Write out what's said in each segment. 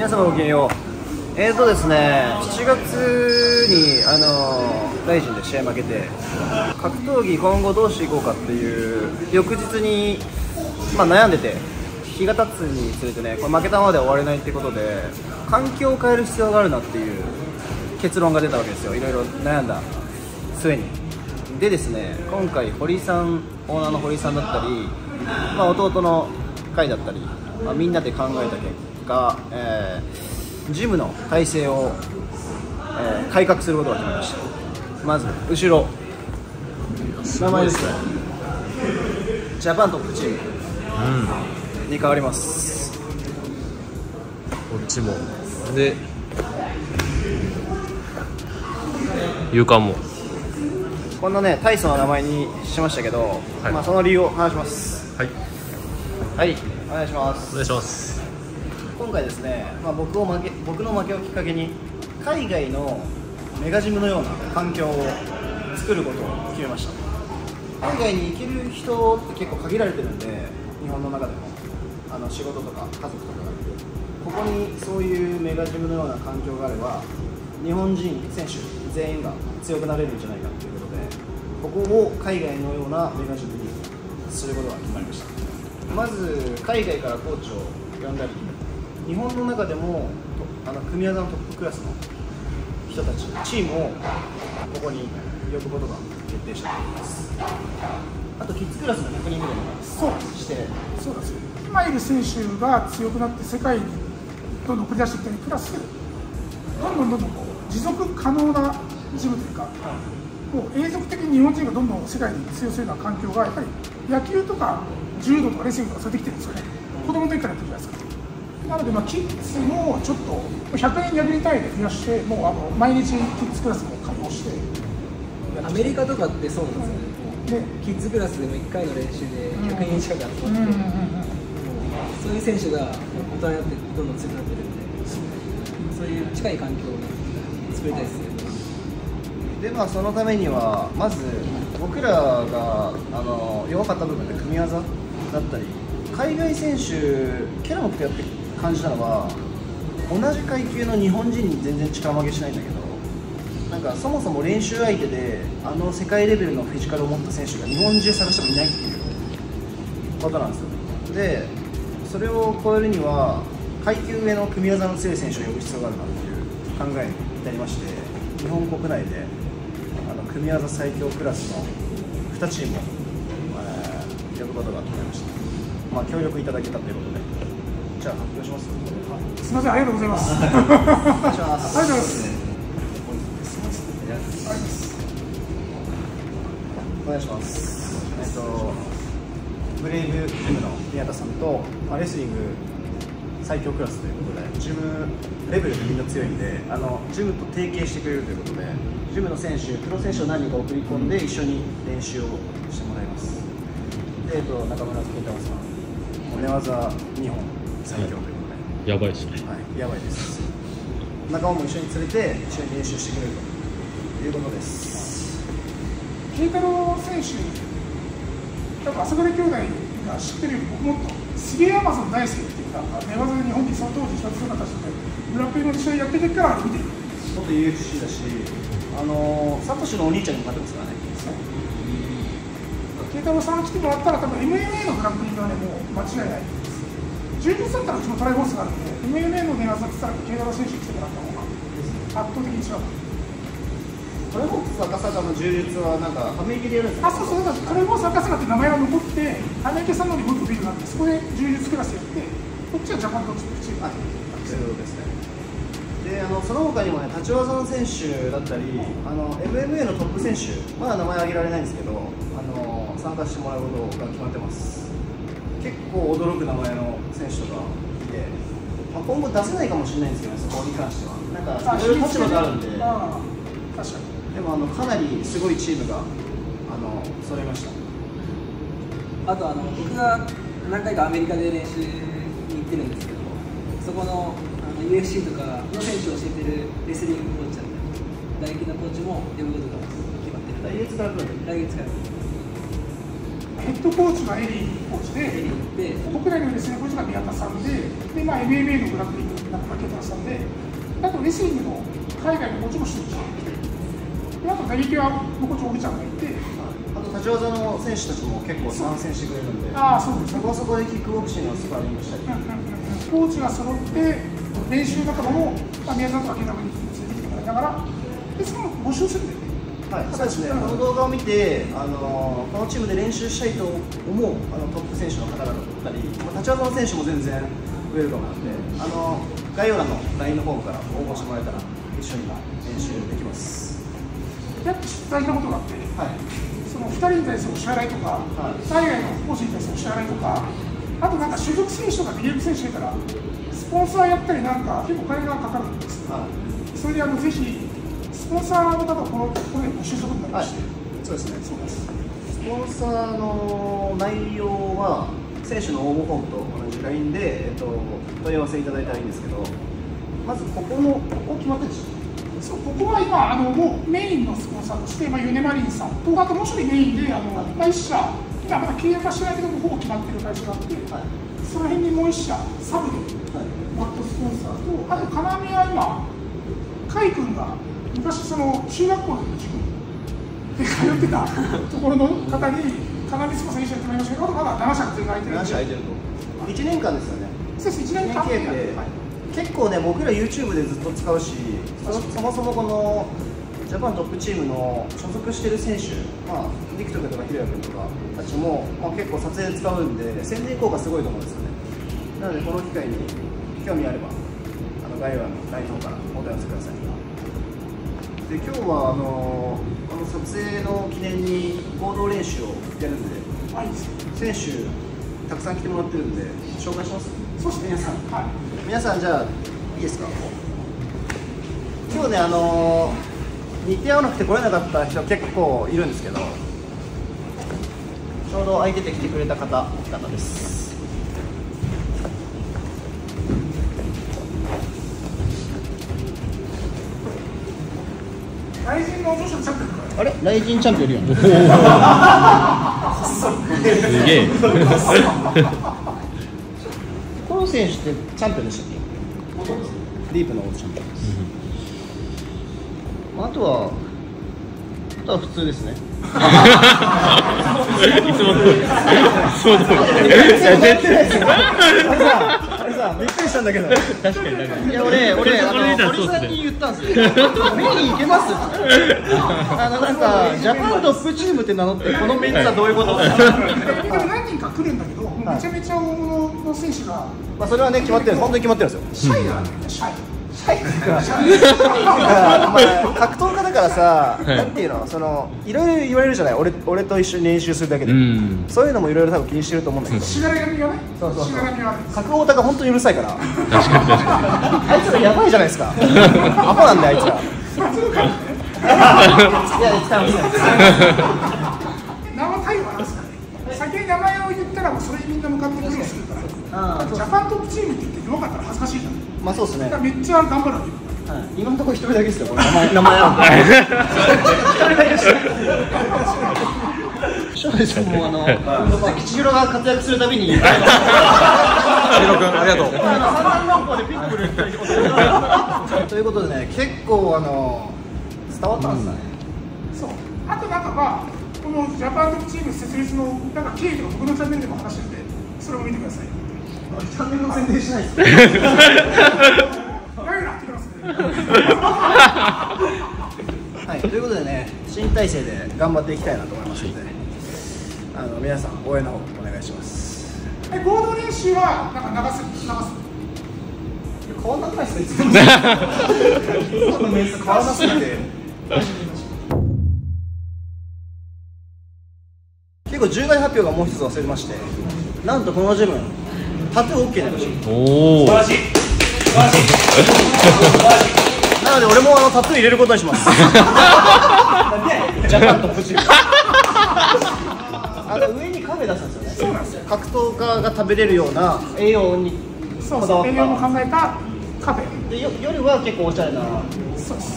皆様ごきげんようえーとですね7月にあの大臣で試合負けて格闘技今後どうしていこうかっていう翌日に、まあ、悩んでて日が経つにつれてねこれ負けたままでは終われないってことで環境を変える必要があるなっていう結論が出たわけですよ。いろいろ悩んだ末に。でですね今回堀さんオーナーの堀さんだったり、まあ、弟の会だったり、まあ、みんなで考えた結果、えージムの体制を、えー改革することが決まりました。まず後ろ。名前ですね。ジャパントップチーム。に変わります。こっちも。で床も。こんなね大層な名前にしましたけど、はい。まあ、その理由を話します。はい。はいお願いします。お願いします今回ですね、まあ、僕を負け僕の負けをきっかけに海外のメガジムのような環境を作ることを決めました。海外に行ける人って結構限られてるんで日本の中でも。あの仕事とか家族とかがいて。ここにそういうメガジムのような環境があれば日本人選手全員が強くなれるんじゃないかということでここを海外のようなメガジムにすることが決まりました。まず海外からコーチを呼んだり日本の中でもとあの組み技のトップクラスの人たちチームをここに呼ぶことが決定しています。あとキッズクラスの100人ぐらいそうしてそうですよ今いる選手が強くなって世界にどんどん繰り出していったりプラスどんどんどんどんこう持続可能なジムというかもう永続的に日本人がどんどん世界に通用するような環境がやっぱり野球とか柔道とかレスリングとかそれできてるんですよね。子供の時からやってるじゃないですかなので、まあ、キッズもちょっと100人200人単位で増やしてもうあの毎日キッズクラスも稼働して。アメリカとかってそうなんですよね、でキッズクラスでも1回の練習で100人近く集うんまって、うんうんうんそういう選手が大人になってどんどん強くなってるんで、そういう近い環境を作りたいですね。でまあそのためにはまず僕らがあの弱かった部分で組み技だったり海外選手キャラモクとやって感じたのは同じ階級の日本人に全然力負けしないんだけどなんかそもそも練習相手であの世界レベルのフィジカルを持った選手が日本中探してもいないっていうことなんですよ。でそれを超えるには階級上の組み技の強い選手を呼ぶ必要があるなっていう考えに至りまして日本国内であの組み技最強クラスの2チームを、え呼ぶことが決まりました、まあ、協力いただけたということで。じゃあ発表しますすみませんありがとうございますお願いしますありがとうございますお願いします。えっと、ブレイブジムの宮田さんと、まあ、レスリング最強クラスということで、ジムレベルでみんな強いんで、あのジムと提携してくれるということで、ジムの選手、プロ選手を何人か送り込んで、一緒に練習をしてもらいます。で、えっと、中村健太郎さん、寝技日本最強ということで。やばいしねはい、やばいです。仲間も一緒に連れて、一緒に練習してくれるということです。慶太郎選手、多分朝倉兄弟が知ってるより僕もっとすげえアマゾン大好きっていうか、寝技で日本にその当時一つ強かった人で、村ペの試合やっててから見てる。元 UFC だし、あのー、サトシのお兄ちゃんにも勝ってますからね。慶太郎さん来てもらったら、多分 MMA のグランプリがね、もう間違いないです。柔術だったらうちもトライボスがあるんで、MMA の寝技って言ったら慶太郎選手に来てもらった方が圧倒的に違う。これも赤坂の柔術はなんかアメリカでやるんですあ、そうそう、だからトライボス赤坂って名前が残って、アメリカさんのにもっとビルがあって、そこで柔術クラスやって、こっちはジャパンドッグチームあ、そういうことですね。で、あのその他にもね、立ち技の選手だったり、あの MMA のトップ選手、まだ名前挙げられないんですけど、あの参加してもらうことが決まってます。結構驚く名前の選手とかいて、まあ、今後出せないかもしれないんですけどね、そこに関しては。なんかいろいろ立場があるんで。ああ確かに。でもあのかなりすごいチームがあの揃いました。あとあの僕が何回かアメリカで練習に行ってるんですけど、そこのあの UFC とかの選手を教えてるレスリングコーチだったり、大学のコーチも呼ぶことが決まってる。来月から。来月からヘッドコーチがエリーコーチで、で国内のレスリングコーチが宮田さんで、で、まあ、MMA のグランプリなんか書けてましたんで、あとレスリングの海外のコーチもしてるし、であと打撃はのコーチ、オルちゃんがいて、あと立ち技の選手たちも結構参戦してくれるんでああ、そうですね。そこはそこでキックボクシングのスパーリングしたりコーチが揃って練習仲間も、まあ、宮沢とか健太に連れてきてもらいながらでその募集するんだよねはい、そうですね、この動画を見て、あのこのチームで練習したいと思うあのトップ選手の方々だったり、まあ立ち技の選手も全然ウェルカムなんで、あの概要欄の LINE のフォームから応募してもらえたら、一緒に練習できます。やっぱ大事なことがあってはい、その2人に対するお支払いとか、はい。海外のコーチに対するお支払いとかあとなんか所属選手とか現役選手いたらスポンサーやったりなんか結構お金がかかるんですはい。それであのぜひスポンサーの方このここで募集することになりまして、そうですね、そうです。スポンサーの内容は、選手の応募フォームと同じ LINE で、えっと、問い合わせいただいたらいいんですけど、まずここの、ここ決まってるでしょそうここは今あのもうメインのスポンサーとして、まあ、ユネマリンさんとあともう一人メインであの、まあ、一社今まだ契約はしてないけどほぼ決まってる会社があって、はいその辺にもう一社サブではいバットスポンサーとあと金見は今甲斐君が昔その中学校の塾で通ってたところの方に金見スポンサー一社やってもらいましたけどまだ7社が全然空いてるんで何社空いてると。1年間ですよね。そうです1 1年間結構ね僕ら YouTube でずっと使うしそそもそもこのジャパントップチームの所属してる選手まあリクト君とかヒロヤ君とかたちも、まあ、結構撮影で使うんで宣伝効果すごいと思うんですよね。なのでこの機会に興味あればあの概要欄のの方からお問い合わせくださいで今日はあのあの撮影の記念に合同練習をやるんであい選手たくさん来てもらってるんで紹介します？そうですね皆さん。はい。皆さんじゃあいいですか？今日ねあのー日程合わなくて来れなかった人結構いるんですけどちょうど空いてて来てくれた方々ですあれ？ライジンチャンピオンいるやんすげえ。この選手ってチャンピオンでしたっけ？ディープのチャンピオンです、まあ、あとはあとは普通ですね。いつも通り。いつも通り さびっくりしたんだけど。確かに確かにいや俺俺あの堀さんに言ったんですよ。メイン行けます あのなんかジャパントップチームって名乗ってこのメンツはどういうことでも何人か来るんだけど、めちゃめちゃ大物の選手がまあそれはね決まってる本当に決まってるんですよ。シャイだシャイ。だからお前格闘からさ、い。なんていうの？そのいろいろ言われるじゃない？俺俺と一緒に練習するだけで、うん。そういうのもいろいろ多分気にしてると思うんだけど。しがらみがね、そうそうそう。しがらみが本当に。うるさいから確かに。確かあいつらやばいじゃないですかアホなんであいつらいや使うんですよ生対話なんですかね。先に。名前を言ったら、もうそれに。みんな向かって苦労するから。あジャパントップチームって言って弱かったら恥ずかしいじゃん。まあそうですねめっちゃ頑張るわけ今のところ一人だけですよ、これ。名前。名前あるんで。翔平さんもあの、鈴木千尋が活躍するたびに、に君ありがとうということでね、結構あの伝わったんですかね。そう。あとなんかまあ、このジャパンチーム設立のなんか経緯とか僕のチャンネルでも話してるんで、それを見てください。チャンネルの宣伝しないです。ガイラってきますね。はい、ということでね、新体制で頑張っていきたいなと思いますので、あの皆さん応援の方お願いします。え合同練習はなんか流す流す。変わんなくないですか、いつも。のメンツ変わらなすぎて。結構重大発表がもう一つ忘れまして、なんとこのジム、タトゥー OK になりました。おお素晴らしい素晴らしい素晴らしいなので俺もあのタトゥー入れることにします。ジャパントップチーム。あの上にカフェ出したんですよね。そうなんですよ。格闘家が食べれるような栄養にそうそう、栄養もっ考えたカフェ。た。でよ夜は結構おしゃれな。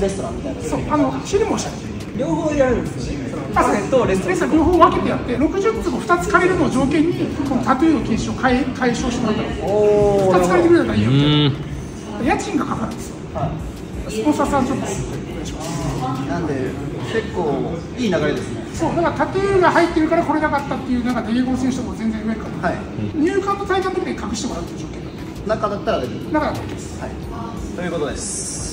レストランみたいな。そう、あの昼もしたっけ。両方やるんですよねカフェとレストラン両方分けてやって60坪2つ借りるのを条件にこのタトゥーの禁止を解解消してもらったのお2つ借りてくれたらいいようみたいな家賃がかかるんですよスポンサーさんちょっとお願いしますなんで結構いい流れですね。そうだからタトゥーが入ってるから来れなかったっていうなんかデリゴン選手とかも全然ウェルカム、はい。入管と退管の時に隠してもらうという条件なんで中だったら大丈夫。だから OK です。はい。ということです